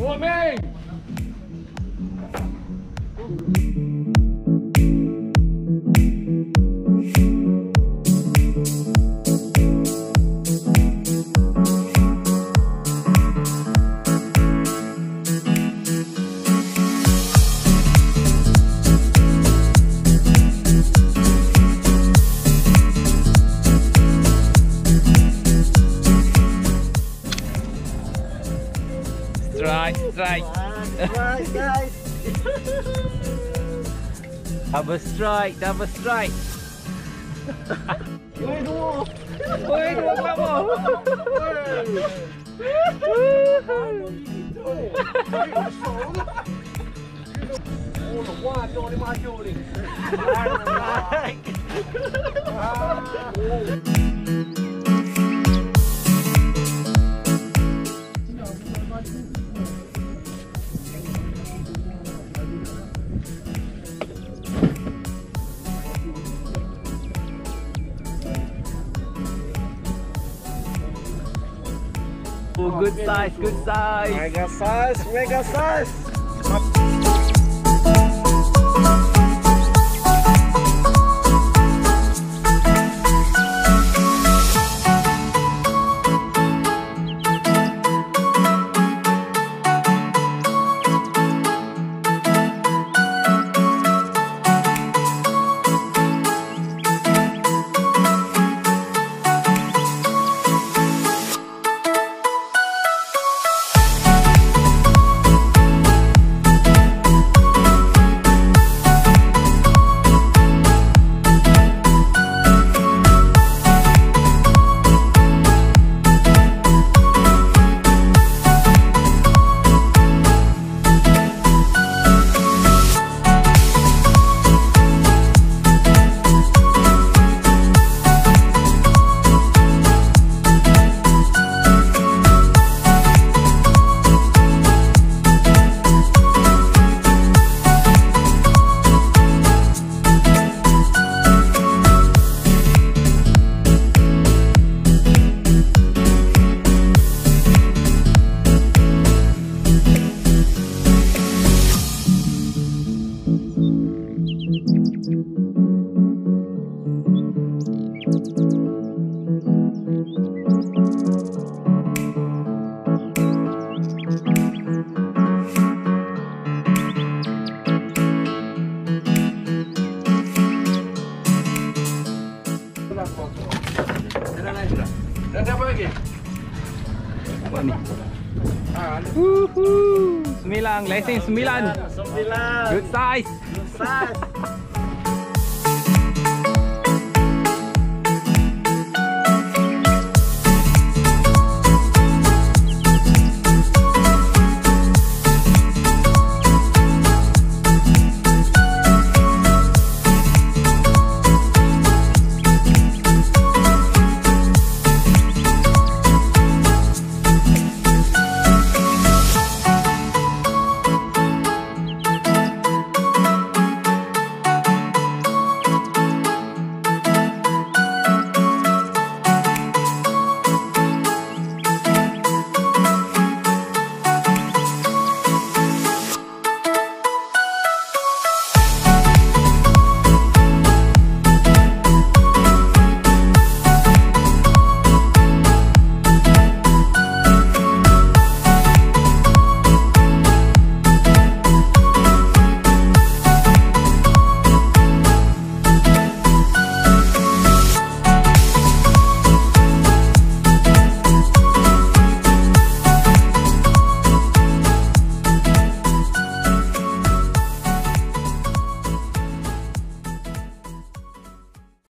Homem! Strike, strike. Right, guys. Double strike, double strike. Woi, dua. Woi, dua kamu. Oh, Oh, good size, good size. Mega size, mega size. Dan apa lagi? Apa ni? Ada. Woohoo. Sembilan, sembilan. Sembilan. Good size. Size.